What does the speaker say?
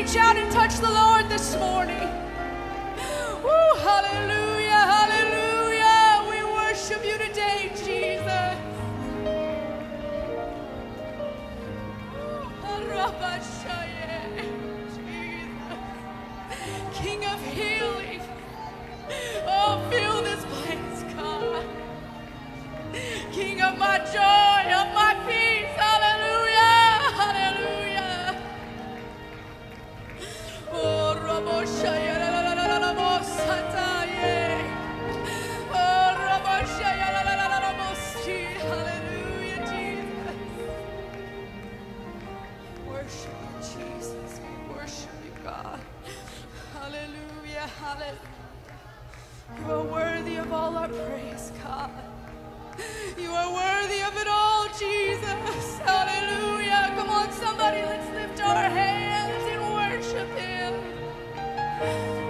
reach out and touch the Lord this morning. Woo, hallelujah, hallelujah. We worship you today, Jesus. Woo, Hallelujah, hallelujah. You are worthy of all our praise, God. You are worthy of it all, Jesus. Hallelujah. Come on, somebody, let's lift our hands and worship Him.